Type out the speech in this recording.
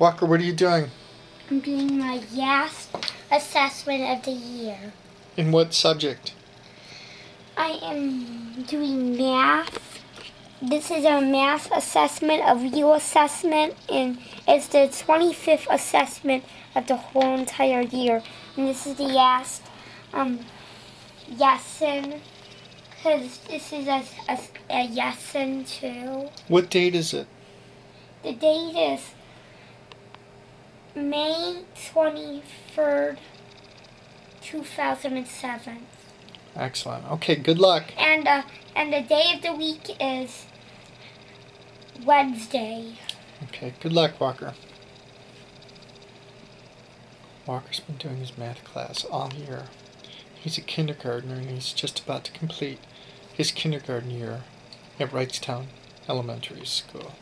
Walker, what are you doing? I'm doing my YAS assessment of the year. In what subject? I am doing math. This is a math assessment, a real assessment, and it's the 25th assessment of the whole entire year. And this is the YAS, um, YASN, because this is a, a, a YASN too. What date is it? The date is May 23rd, 2007. Excellent. Okay, good luck. And uh, and the day of the week is Wednesday. Okay, good luck, Walker. Walker's been doing his math class all year. He's a kindergartner and he's just about to complete his kindergarten year at Wrightstown Elementary School.